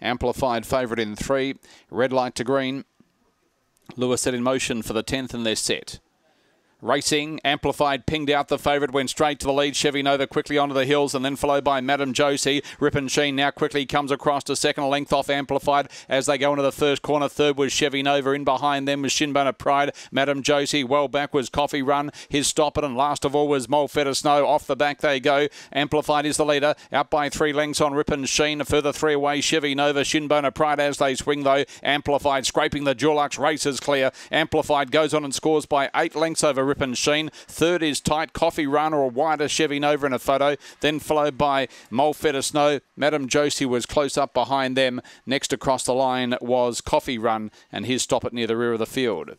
Amplified favourite in three. Red light to green. Lewis set in motion for the 10th and they're set. Racing, amplified, pinged out the favourite, went straight to the lead. Chevy Nova quickly onto the hills and then followed by Madam Josie. Ripon Sheen now quickly comes across to second, length off amplified as they go into the first corner. Third was Chevy Nova. In behind them was Shinbone of Pride. Madam Josie well back was Coffee Run. His stop it and last of all was Molfetta Snow. Off the back they go. Amplified is the leader. Out by three lengths on Ripon Sheen. A further three away Chevy Nova. Shinbone of Pride as they swing though. Amplified scraping the Dulux races clear. Amplified goes on and scores by eight lengths over Ripon Sheen. Third is Tight Coffee Run or a wider Chevy Nova in a photo. Then followed by Molfetta Snow. Madam Josie was close up behind them. Next across the line was Coffee Run and his stop it near the rear of the field.